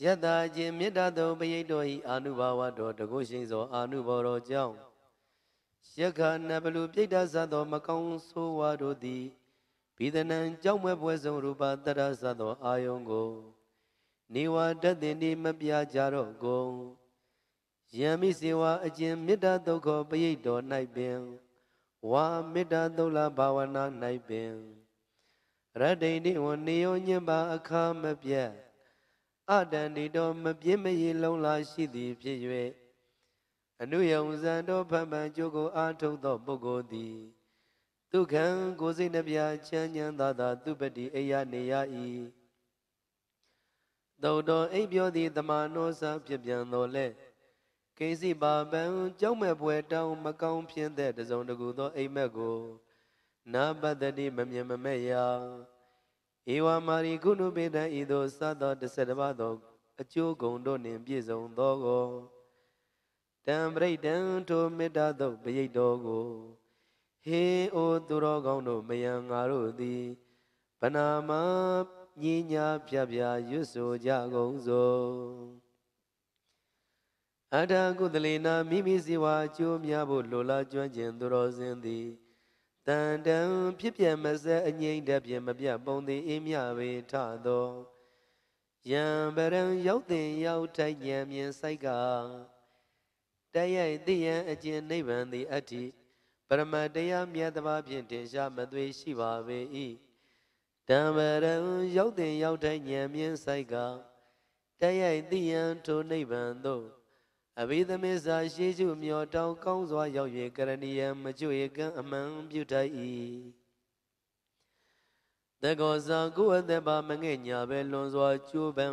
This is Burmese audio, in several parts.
ယတ္တာခြင်းမေတ္တာသောပရိတ်တော်ဤအာနုဘာဝတော်တကုရှိန်သောအာနုဘော်တော်ကြောင့်ယက္ခနဘလူပြိတ္တသသော မကောင်းဆိုးဝါတို့သည်ဘိဒနံကြောင့်မဲ့ပွဲဆုံးရူပတ္တရသသောအာယုံကိုနေဝတတ်တင်ဒီမပြကြတော့ကုန်ယံမိစေဝအကျင်မေတ္တာဒုက္ခပရိတ်တော်၌ပင်ဝါမေတ္တာသုလဘာဝနာ၌ပင်ရတ္တိတိဝနေယောညင်ပါအခါမပြတ် အတန်ဒီတော်မပြင်းမရလုံးလာရှိသည်ဖြစ်၍အနုယုံဇံတော်ဖန်ဖန်ကြိုးကိုအားထုတ်သောပုဂ္ဂိုလ်သည်ဒုက္ခံကိုယ်စိတ်နှပြချမ်းချမ်းသာသာသူပတိအိယနေရ၏သောတော်အိပ်ပြောသည်တမနောစာဖြစ်ပြန်တော်လဲကိစီပါပံကြောက်မဲ့ပွဲတောင်းမကောင်းဖြစ်တဲ့တစုံတကူသောအိမ်မက်ကို နာပတ္တိမမြင်မမဲ့ရာ ဧဝမာရီကုဏုပေတံဤသို့စသောတစ်ဆက်တစ်ပါးသောအကျိုးဂုံတို့နှင့်ပြည့်စုံသောကိုတံပရိဒံထိုမေတ္တာသို့ပရိတ်တော်ကိုဟေအိုသူတော်ကောင်းတို့မယံငါတို့သည်ဗနာမညညာပြပြရွတ်ဆိုကြကုန်စို့အထာကုသလေနာမိမိစီဝါအကျိုးများဖို့လိုလားကျွမ်းကျင်သူတော်စင်သည် တန်တန်ဖြစ်ပြမစဲအငိမ့်တပြင်းမပြပုံသည်အေးမြပေထသောယံပရံရောက်တင်ရောက်ထိုက်ဉာဏ်မြင်စိုက်ကတရိုက်သိယံအကျဉ်နိဗ္ဗာန်သည်အတ္တိပရမတရားမြတ်တပါဖြင့်တင်ရှားမသွေရှိပါပေ၏တံပရံရောက်တင်ရောက်ထိုက်ဉာဏ်မြင်စိုက်ကတရိုက်သိယံထိုနိဗ္ဗာန်သို့ အဘိဓမေသာရှေးရှုမြော်တောင်းကောင်းစွာရောက်၍ကရဏီယံမကျွေကံအမှန်ပြုထိုက်၏တကောဇာကိုအသက်ပါမငဲ့ညာပဲလွန်စွာကျိုးပံ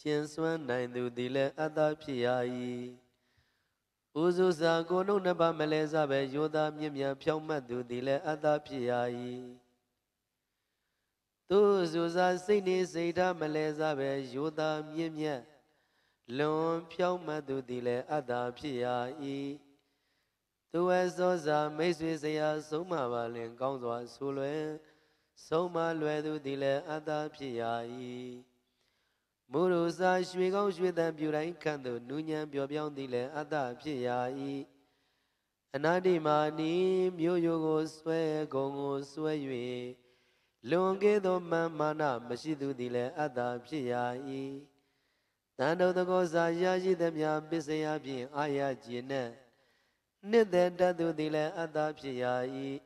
ကျင်စွမ်းနိုင်သူသည်လည်းအတ္တဖြစ်ရ၏ဥဇုစာကိုနှုတ်နှစ်ပါးမလဲစားပဲယောသားမြင့်မြတ်ဖြောင့်မတ်သူသည်လည်းအတ္တဖြစ်ရ၏သူဇုစာစိတ်နေစိတ်ထားမလဲစားပဲယောသားမြင့်မြတ် လွန်ဖြောင်းမှတ်သူသည်လည်းအတ္တဖြစ်ရ၏သူဝဲစောစာမိတ်ဆွေစရာဆုံးမပါလင်ကောင်းစွာဆိုလွယ်ဆုံးမလွယ်သူသည်လည်းအတ္တဖြစ်ရ၏မုရုစာရွှေကောင်းရွှေတန်ပြူတိုင်းခန့်သို့နူးညံပျော်ပြောင်းသည်လည်းအတ္တဖြစ်ရ၏အနာတိမာနီမြို့ရိုးကိုဆွဲဂုံကိုဆွဲ၍လွန်ကဲ့သောမာမာနမရှိသူသည်လည်းအတ္တဖြစ်ရ၏ တန်တုတကောစာရရှိသည်များပစ္စယဖြင့်အာရကျင်နဲ့နှစ်သက်တတ်သူသည်လည်းအတ္တဖြစ်ရ၏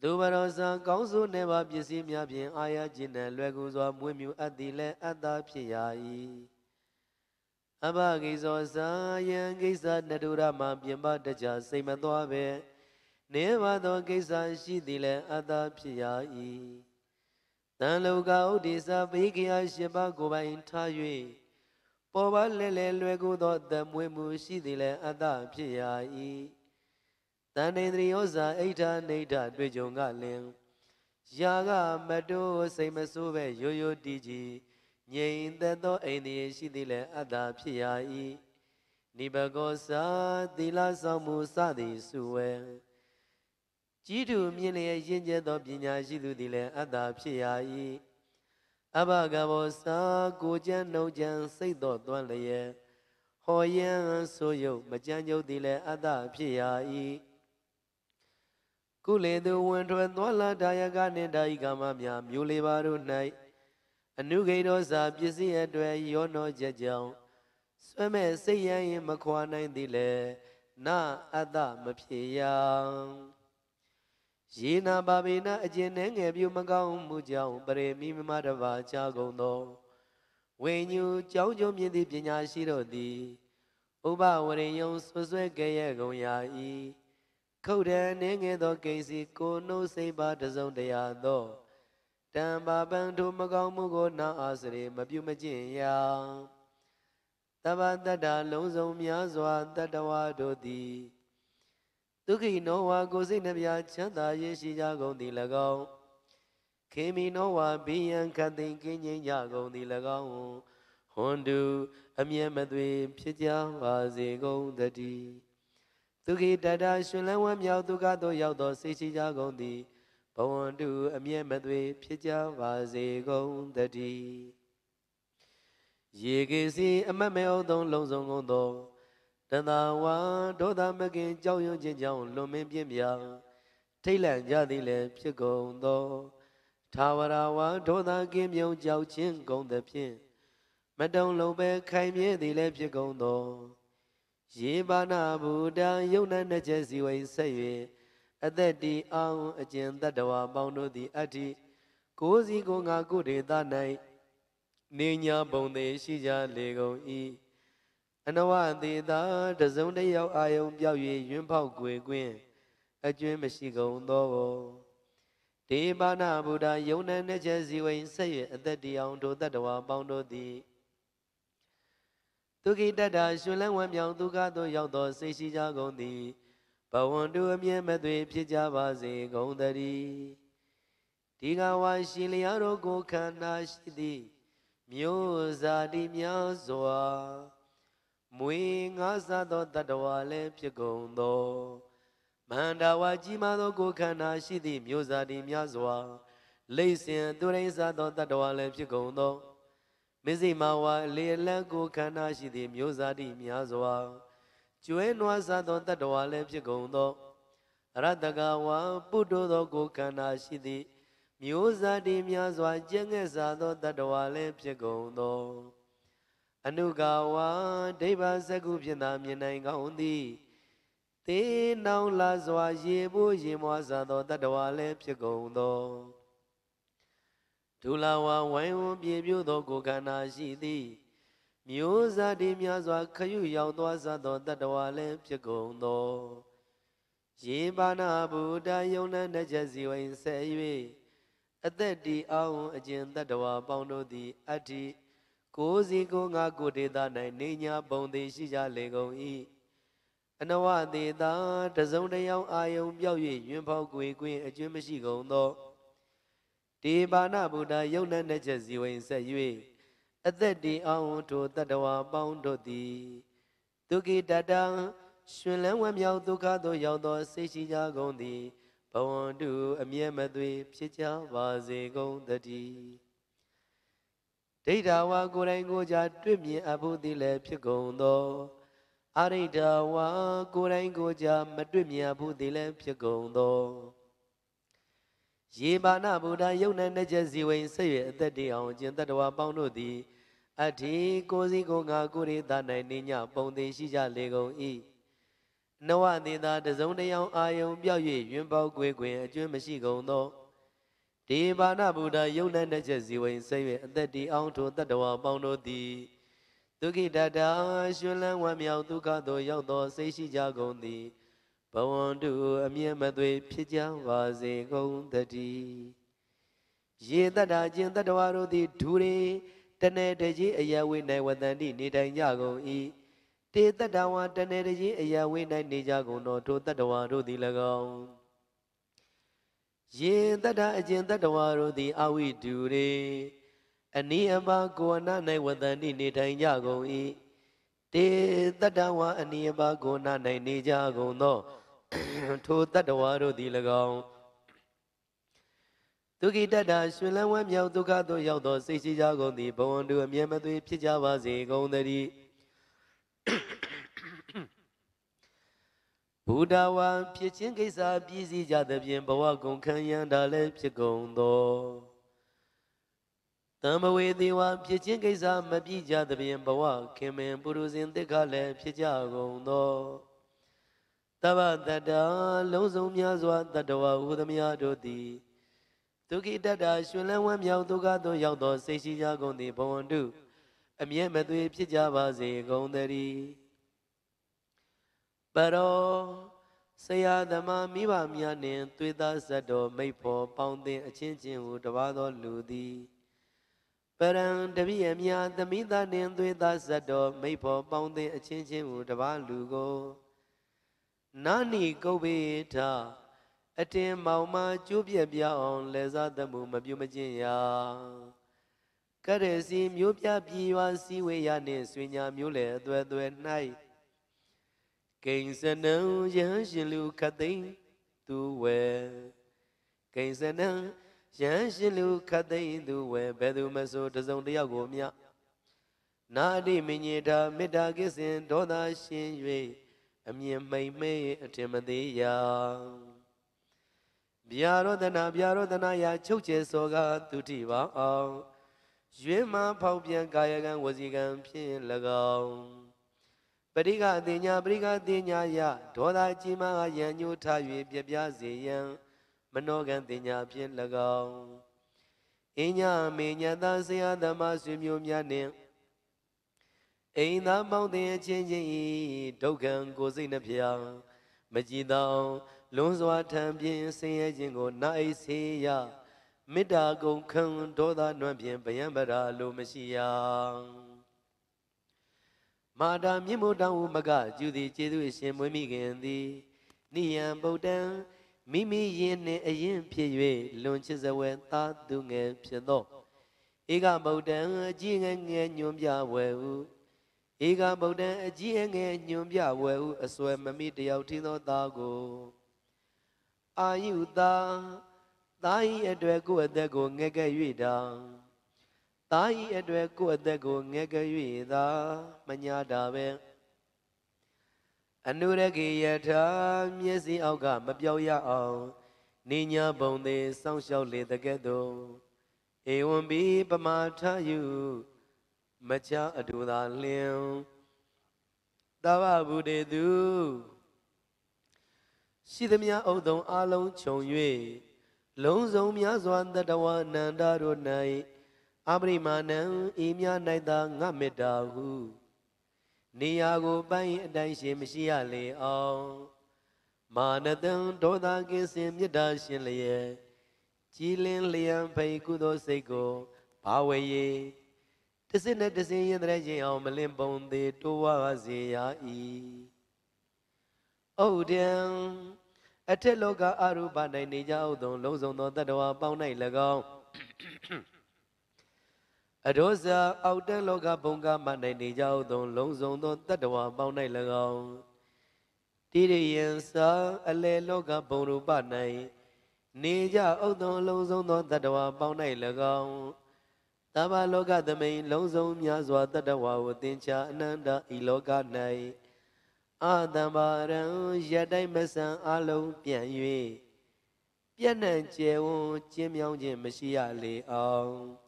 သူဘရောစာကောင်းစုနေပါပစ္စည်းများဖြင့်အာရကျင်နဲ့လွယ်ကူစွာမွေးမြူအပ်သည်လည်းအတ္တဖြစ်ရ၏အဘဂိဇောစာယံကိစ္စနတုရမပြင်ပတကြစိတ်မသွားပဲနေပါသောကိစ္စရှိသည်လည်းအတ္တဖြစ်ရ၏ တန်လောကဥဒိစာဘေးကရာရှိပါကိုပိုင်ထား၍ပေါ်ပါလဲလဲလွယ်ကူသောသမွေမှုရှိသည်လည်းအတ္တဖြစ်ရာ၏တန်နေတရိယောဇာအိဋ္ဌာနေဋ္ဌတွေ့ကြုံကလင်ယာကမတိုးစိတ်မဆိုးပဲရိုးရိုးတည်ကြည်ငြိမ်သက်သောအိန္ဒိယရှိသည်လည်းအတ္တဖြစ်ရာ၏နိဘကောစာသီလဆောင်မှုစသည်စုဝဲ ကြီးသူမြင်လျက်ရင့်ကျက်သောပညာရှိသူသည်လည်းအတ္တဖြစ်ရာ၏အဘဂဘောစာကိုကြံနှုတ်ကြံစိတ်တော်သွမ်းလျက်ဟောယံဆိုယုတ်မကြံ့ကြုတ်သည်လည်းအတ္တဖြစ်ရာ၏ကုလေသူဝင်ထွက်သွားလာဒါယကနှင့်ဒါယိကမများမျိုးလေးပါတို့၌အနုဂိတောစာပစ္စည်းအတွေ့ရောနောချက်ကြောင့်ဆွဲမဲ့စိတ်ရရင်မခွာနိုင်သည်လေနာအတ္တမဖြစ်ရ ယေနာပါပေနအကျဉ်နဲ့ငယ်ပြုမကောင်းမှုကြောင့်ပရိမိမမတဘာချကုန်သောဝိညူကြောင်းကျုံမြင့်သည့်ပညာရှိတို့သည်ဥပဝရိယုံဆွဆွဲကြရဲ့ကုန်ရာ၏ခုတ်တဲ့နေငယ်သောကိစ္စကိုနှုတ်စိတ်ပါတစုံတရာသောတံပါပံထိုမကောင်းမှုကိုနာအားစရေမပြုမကျင့်ရာတပ္ပတ္တလုံးစုံများစွာတတ္တဝါတို့သည် ဒုက္ခိနောဝါကိုစိတ်နှပြချမ်းသာရရှိကြကုန်သည်၎င်းခေမီနောဝါဘိယံခတ်သိင်ကင်းငြိမ်းကြကုန်သည်၎င်းဟွန်တုအမြဲမသွေဖြစ်ကြပါစေကုန်တည်းဒုက္ခိတတရှင်လန်းဝမ်းမြောက်ဒုက္ခသို့ရောက်သောစိတ်ရှိကြကုန်သည်ဘဝန္တုအမြဲမသွေဖြစ်ကြပါစေကုန်တည်းရေကေစီအမတ်မဲအောင်သုံးလုံးစုံကုန်သော တဏဝါဒေါသမကင်ကြောက်ရွံ့ခြင်းကြောင့်လွန်မင်းပြင်းပြထိတ်လန့်ကြသည်လည်းဖြစ်ကုန်သောသာဝရဝါဒေါသကင်းမြုံကြောက်ခြင်းကုန်သဖြင့်မတုံလုံးပဲခိုင်မြဲသည်လည်းဖြစ်ကုန်သောရေပါဏဗုဒ္ဓယုံနာနှစ်ချက်စီဝိဆက်၍အသက်တီအောင်အကျဉ်တတ္တဝါပေါင်းတို့သည်အတ္တိကိုးစီကိုငါကုဒေသ၌နေညာပုံသေးရှိကြလေကုန်၏ အနဝသေသာတစုံတယောက်အာယုံပြောက်၍ယွန်းဖောက်ကွယ်ကွင်းအကျွင်းမရှိကုန်သောဒေပါဏဗုဒ္ဓယုံနာနှစ်ချက်စီဝိဆက်၍အသက်တီအောင်တို့တတ္တဝါပေါင်းတို့သည်ဒုက္ခိတတ္တာရှင်လန်းဝမ်းမြောင်ဒုက္ခသို့ရောက်သောစိတ်ရှိကြကုန်သည်ဘဝန္တုအမြဲမသွေဖြစ်ကြပါစေကုန်သတည်းဒီကဝါရှင်လျားတို့ကိုခန္ဓာရှိသည် မျိုးဇာတိများစွာ မွေငါးစားသောတတ္တဝါလည်းဖြစ်ကုန်သောမန္တဝါကြီးမားသောကိုခန္ဓာရှိသည့်မျိုးဇာတိများစွာလိမ့်စင်သူရိစားသောတတ္တဝါလည်းဖြစ်ကုန်သောမစ္စည်းမဝါလေလတ်ကိုခန္ဓာရှိသည့်မျိုးဇာတိများစွာကျွဲနွားစားသောတတ္တဝါလည်းဖြစ်ကုန်သောရတ္တကဝါပုတ္တောသောကိုခန္ဓာရှိသည့်မျိုးဇာတိများစွာကျင့်ငဲ့စားသောတတ္တဝါလည်းဖြစ်ကုန်သော အနုကဝါဒိဗ္ဗစကုဖြင့်သာမြင်နိုင်ကောင်းသည်သေနောင်လာစွာ ရေဖို့ရေမွားစားသောတတ္တဝါလည်းဖြစ်ကုန်သောဒုလာဝဝိုင်းဝန်းပြေပြို့သောကိုယ်ခန္ဓာရှိသည် မျိုးဇာတိများစွာ ခရုရောက်သွားစသောတတ္တဝါလည်းဖြစ်ကုန်သောရေပါဏဗုဒ္ဓယုံနာနှစ်ချက်စီဝိန်ဆက်၍အသက်တီအောင်အကျဉ်တတ္တဝါပေါင်းတို့သည်အတ္တိ ကိုးစီကိုငါကိုဒေသ၌နေညာပုံသည်ရှိကြလေကုန်၏အနဝတေတာတစုံတယောက်အာယုံပြောက်၍ယွန်းဖောက်ကွေကွင်းအကျွမ်းမရှိကုန်သောတေပါဏဗုဒ္ဓယုံနာနှစ်ချက်စီဝိန်ဆက်၍အသက်တီအောင်ထိုတတ္တဝါပေါင်းတို့သည်ဒုက္ခိတတံရှင်လန်းဝမြောက်ဒုက္ခသို့ရောက်သောစိတ်ရှိကြကုန်သည်ဘဝန္တုအမြဲမသွေဖြစ်ကြပါစေကုန်တည်း ဒိဋ္ဌဝါကိုယ်တိုင်ကိုယ်ကြတွေ့မြင်အပ်ဖို့သည်လည်းဖြစ်ကုန်သောအရိဋ္ဌဝါကိုယ်တိုင်ကိုယ်ကြမတွေ့မြင်အပ်ဖို့သည်လည်းဖြစ်ကုန်သောယေပါဏဗုဒ္ဓယုံနဲ့နှစ်ချက်စီဝိန်ဆက်ရအသက်တည်အောင်ကျင့်တတ္တဝါပေါင်းတို့သည်အထေကိုစီကိုငါကိုရိသ၌နေညပုံသေးရှိကြလေကုန်၏နဝသေသာတစုံတယောင်အာယုံပြောက်၍ယွန်းပေါက်ကွေကွင်အကျွမ်းမရှိကုန်သော ဒေဘာနာဗုဒ္ဓယုံနဲ့တစ်ချက်ဇီဝိန်ဆက်၍အသက်တီအောင်ထိုတတ္တဝါပေါင်းတို့သည်ဒုက္ခိတတာရှင်လန်းဝမ်းမြောက်ဒုက္ခသို့ရောက်သောစိတ်ရှိကြကုန်သည်ဘဝန္တုအမြဲမသွေဖြစ်ကြပါစေကုန်တည်းရေတတ္တာကျင်တတ္တဝါတို့သည်ဒူရီတနေတကြီးအယဝိနိုင်ဝတန်တိနေတိုင်ကြကုန်၏တေတတ္တဝါတနေတကြီးအယဝိနိုင်နေကြကုန်သောထိုတတ္တဝါတို့သည်၎င်း ယေတတ္တအကျင်တတ္တဝါတို့သည်အဝိဒူရေအနိအမကိုအန၌ဝတန်တိနေထိုင်ကြကုန်၏တေတတ္တဝါအနိယမကိုနာ၌နေကြကုန်သောထိုတတ္တဝါတို့သည်၎င်းဒုက္ခိတတရှင်လန်းဝမ်းမြောက်ဒုက္ခသို့ရောက်သောစိတ်ရှိကြကုန်သည်ဘဝန္တုအမြဲမသွေဖြစ်ကြပါစေကုန်သတည်း ဒ္ဓဝါဖြစ်ခြင်းကိစ္စပြည့်စည်ကြသဖြင့်ဘဝကုန်ခံရန်ဒါလည်းဖြစ်ကုန်သောတမဝေသေဝဖြစ်ခြင်းကိစ္စမပြည့်ကြသဖြင့်ဘဝခင်မင်ပုရုဇဉ်တိခလည်းဖြစ်ကြကုန်သောတဗ္ဗတတ္တလုံးစုံများစွာတတ္တဝဟုသမျှတို့သည်ဒုက္ခိတတ္တရှင်လန်းဝမ်းမြောက်ဒုက္ခသို့ရောက်သောစိတ်ရှိကြကုန်သည်ဘဝန္တုအမြဲမသွေဖြစ်ကြပါစေကုန်သတည်း ပရောဆရာသမားမိဘများနှင့်သွေးသားဇတ်တော်မိဖို့ပေါင်းသင်အချင်းချင်းဟုတပါသောလူသည်ပရံတပိယမြာသမိသားနှင့်သွေးသားဇတ်တော်မိဖို့ပေါင်းသင်အချင်းချင်းဟုတပါလူကိုနာနီကုတ်ပေထအတင်မောင်မကျိုးပြက်ပြအောင်လဲစားသမှုမပြုမကျင့်ရာကရစီမျိုးပြပြည်ရွာစီဝေရနှင့်ဆွေညာမျိုးလေအသွဲသွဲ၌ ကိဉ္စနံယဟန်ရှင်လူခတ်သိမ့်သူဝဲကိဉ္စနံယဟန်ရှင်လူခတ်သိမ့်သူဝဲဘယ်သူမဆိုတစုံတယောက်ကိုမြနာတိမညေတာမေတ္တာကိစ္စင်ဒေါသရှင်၍အမြင်မိမ့်မေးအထင်မသေးရာဗျာရောဒနာဗျာရောဒနာယာချုပ်ကျဲစောကတုတိပါအောင်ရွေးမှဖောက်ပြန်ကာယကံဝစီကံဖြင့်၎င်း ပရိကအတိညာပရိကအတိညာယဒေါသကြီးမှရန်ညိုထား၍ပြပြစေရန်မနောကံတိညာဖြင့်၎င်းအညမေညတာဆရာသမားဆွေမျိုးများနှင့်အိမ်သာပေါင်းတဲ့အချင်းချင်းဤဒုက္ခံကိုစိတ်နှပြမကြည်သောလွန်စွာထံပြင်းဆင်းရဲခြင်းကိုနာအိစေရမေတ္တာကုန်ခံဒေါသနွမ်းဖြင့်ဗယံပရာလိုမရှိရ မာတာမြင့်မို့တောင်းဟုမကကျူသည်ကျေးဇူးရှင်မွေးမိခင်သည်နိယံဗုဒ္ဓံမိမိရင်နှင့်အရင်ဖြစ်၍လွန်ချစ်စဝဲသာသူငယ်ဖြစ်သောဧကဗုဒ္ဓံအကြည့်ငယ်ငယ်ညွန်ပြဝဲဟုဧကဗုဒ္ဓံအကြည့်ငယ်ညွန်ပြဝဲဟုအစွဲမမိတယောက်ထင်းသောသားကိုအာယုသာသားဤအတွက်ကိုယ့်အသက်ကိုငဲ့ကဲ့၍တောင် သားဤအတွက်ကိုယ့်အသက်ကိုငဲ့ကဲ့၍သာမညာတာပဲအနုရကေယထာမျက်စိအောက်ကမပြောက်ရအောင်နေညာပုံသေးစောင့်ရှောက်လေတကဲ့သို့ဧဝံဘိပမာထယုမချအတူသာလင်တဝဗုဒေသူရှိသမျှဥဒုံအလုံးခြုံ၍လုံးစုံများစွာတတဝနန္ဒတို့၌ အပရိမာဏံဤများ၌သာငါမေတ္တာဟုနေရာကိုပိုင်းအတိုင်းရှင်မရှိရလေအောင်မာနတံဒေါသကိစင်မေတ္တာရှင်လျက်ကြည်လင်းလျံဖိကုသိုလ်စိတ်ကိုဘာဝေယေတစင်းနဲ့တစင်းရင်တဲ့ခြင်းအောင်မလင်းပုံသေးတိုးဝါစေရ၏ဩဒံအထက်လောကအရူပ၌နေကြဥသောလုံးစုံသောတတ္တဝါပေါင်း၌၎င်း အရောဇာအောက်တန်းလောကဘုံကမ၌နေကြဥသောလုံးစုံသောတတ္တဝါပေါင်း၌၎င်းတိရိယံသာအလေလောကဘုံရူပ၌နေကြဥသောလုံးစုံသောတတ္တဝါပေါင်း၌၎င်းတဘာလောကသမိန်လုံးစုံများစွာတတ္တဝါကိုသင်္ချာအနန္တဤလောက၌အာတံပါရံရတိုင်းမဆန်အလုံးပြန်၍ပြည့်နှံကျယ်ဝန်းကျင်းမြောင်းခြင်းမရှိရလေအောင်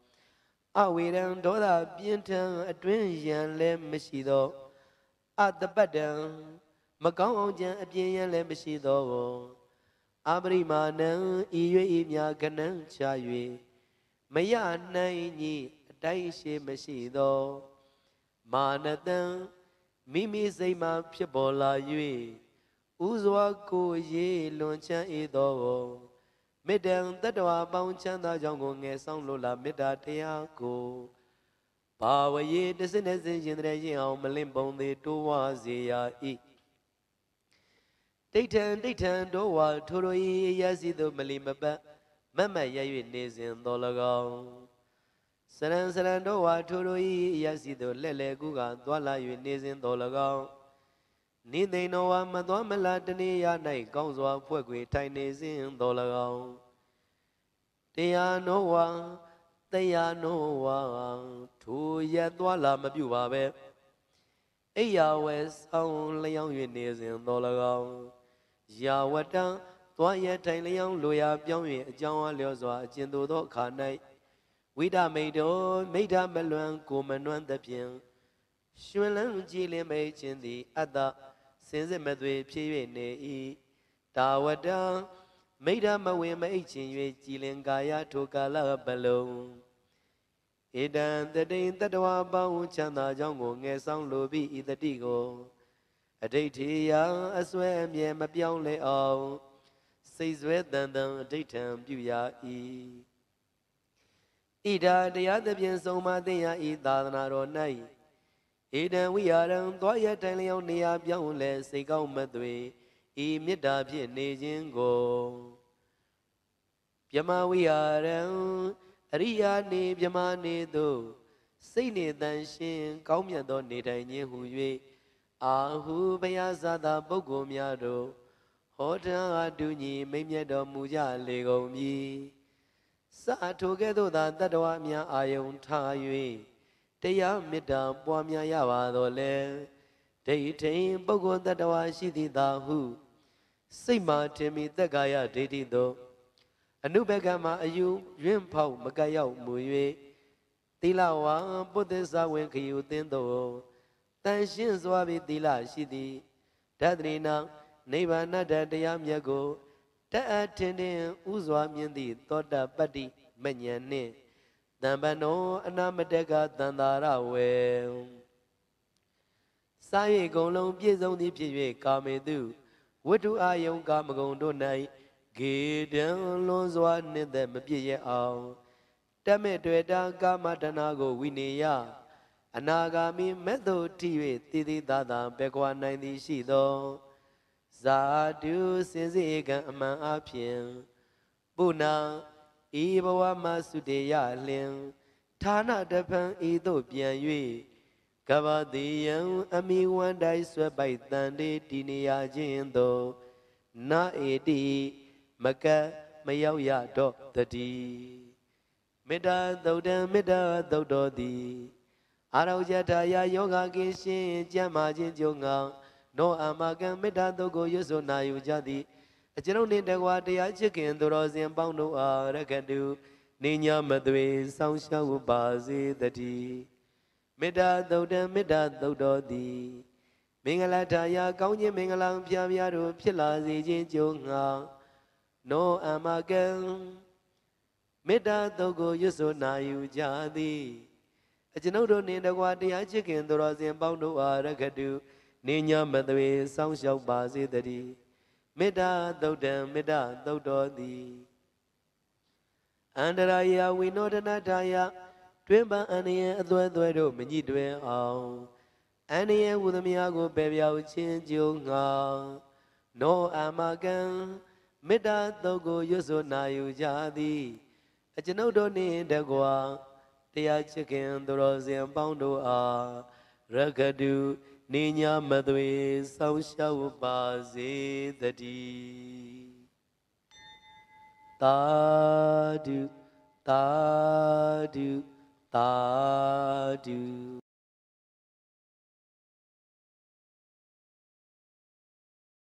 အဝေရံဒေါသပြင်းထန်အတွင်းရန်လည်းမရှိသောအတပတ္တံမကောင်းအောင်ကြံအပြင်းရန်လည်းမရှိသောအပရိမာဏံဤ၍ဤမြကနံချ၍မရနိုင်ညီအတိုင်းရှိမရှိသော မာနတံမိမိစိတ်မှဖြစ်ပေါ်လာ၍ဥစွာကိုရေလွန်ချမ်းဤသော မေတ္တံတတ္တဝါပေါင်းချမ်းသာကြောင့်ကိုငယ်ဆောင်လို့လာမေတ္တာတရားကိုဘာဝရေတစနဲ့စင်ရှင်တဲ့ရင်အောင်မလင့်ပုံသေးတိုးဝါစေရ၏တိဋ္ဌံတိဋ္ဌံတို့ဝါထိုတို့၏ရစီသို့မလီမပတ်မတ်မတ်ရ၍နေစဉ်တော်၎င်းစရံစရံတို့ဝါထိုတို့ဤအရစီတို့လက်လဲကူကသွာလာ၍နေစဉ်တော်၎င်း နိသိန်တော်ဝါမသွားမလာတနေ့ရ၌ကောင်းစွာဖွဲ့ခွေထိုင်နေစဉ်တော်၎င်းတရားနောဝါတရားနောဝါထိုရသွားလာမပြုပါပဲအိယာဝဲဆောင်လျောင်း၍နေစဉ်တော်၎င်းယာဝတံသွားရထိုင်လျောင်းလိုရာပြောင်း၍အကြောင်းအလျော်စွာအကျဉ်သူသောအခါ၌ဝိဒမိတ်တော်မိဒမလွန်ကိုမနွမ်းသဖြင့်ရှင်လန်းကြည်လင်မိတ်ခြင်းသည်အတ္တ စင်စစ်မသွေဖြစ်၍နေ၏တာဝတံမိဒမဝင်မအိတ်ခြင်း၍ကြည်လင်ကာယထိုကာလပလုံးဧတံတတိန်တတဝါပေါင်းချမ်းသာကြောင်းကိုငယ်ဆောင်လိုပြီးဤတတိကိုအဋိဋ္ဌိယအစွဲအမြဲမပြောင်းလဲအောင်စိတ်ဆွဲတန်တန်အဋိဋ္ဌံပြုရ၏ဣဒာတရားသဖြင့်ဆုံးမသိရဤသာသနာတော်၌ ဧတံဝိဟာရံသွားရတိုင်လျောင်းနေရာပြောင်းလဲစိတ်ကောင်းမသွေဤမေတ္တာဖြင့်နေခြင်းကိုမြမဝိဟာရံအရိယာနေမြမနေသို့စိတ်နေတန်ရှင်ကောင်းမြတ်သောနေထိုင်ခြင်းဟူ၍အာဟုဘုရားဇာတာပုဂ္ဂိုလ်များတို့ဟောထားအတူညီမိမ့်မြတ်တော်မူကြလေကုန်မည်စထိုကဲ့သို့သာတတ္တဝအများအာယုံထား၍ တရားမေတ္တာပွားများရပါတော်လဲဒိဋ္ဌိန်ပုဂ္ဂိုလ်တ attva ရှိသည်သာဟုစိတ်မာထင်မိသက်ကာယဒိဋ္ဌိသောအနုဘကမှာအယူရင့်ဖောက်မကတ်ရောက်မူ၍သီလဝါပုတ္တသဝင်ခယူသင်းသောတန်ရှင်းစွာပြီးသီလရှိသည်ဓတ္တိနာနိဗ္ဗာန်တတရားမြတ်ကိုတအပ်ထင်ထင်ဥစွာမြင်သည့်သောတပတ္တိမဉ္ဇဉ်နှင့် တံပနောအနာမတက်ကတန်တာရဝေစာရိတ်ကုံလုံးပြည့်စုံသည်ဖြစ်၍ကာမေတုဝတ္ထုအာယုံကာမဂုံတို့၌ဂေတံလွန်စွာနှင့်သက်မပြည့်ရအောင်တမဲ့တွေ့တာကာမတဏကိုဝိနေယအနာဂါမိမက်သို့ထိ၍တည်တည်သာသာပဲကွာနိုင်သည်ရှိသောဇာတုစင်စေကံအမှန်အဖြစ်ပုနာ ဤဘဝမှာစုတေရလင်ဌာနတဖန်ဤသို့ပြန်၍ကဗတိယံအမိဝန္တိုင်ဆွဲပိုက်တန်တေဒီနေရခြင်းသောနာဧတိမကမရောက်ရတော့တတိမေတ္တာသုတ်တံမေတ္တာသုတ်တော်သည်အာရောယထာယယောဂကိရှင်ကြမ်းမာခြင်းကြုံငောင်းနောအမကံမေတ္တာသုတ်ကိုရွတ်ဆိုနာယူကြသည် အကျွန်ုပ်နှင့်တကွာတရားချစ်ခင်သူတော်စင်ပေါင်းတို့အားရကတုနေညာမသွေဆောင်းရှောက်ပါစေတည်းမေတ္တာသုတ်တံမေတ္တာသုတ်တော်သည်မင်္ဂလာထာယာကောင်းခြင်းမင်္ဂလာပြားပြားတို့ဖြစ်လာစေခြင်းကြုံငါနောအမကံမေတ္တာသုတ်ကိုရွတ်ဆိုနာယူကြသည်အကျွန်ုပ်တို့နှင့်တကွာတရားချစ်ခင်သူတော်စင်ပေါင်းတို့အားရကတုနေညာမသွေဆောင်းရှောက်ပါစေတည်း မေတ္တာသုတ်တံမေတ္တာသုတ်တော်သည်အန္တရာယဝိနောဒနာထာယတွင်ပန်အန္တယအသွဲသွဲတို့မညိတွင်အောင်အန္တယဝုသမယကိုပယ်ပြောက်ခြင်းကြုံငါနောအာမကံမေတ္တာသုတ်ကိုရွတ်ဆိုနာယူကြသည်အကျွန်ုပ်တို့နှင့်တကွာတရားချစ်ခင်သူတော်စင်ပေါင်းတို့အားရကတု နေညာမသွေဆောင်းရှောက်ပါစေတည်းတာဓုတာဓုတာဓု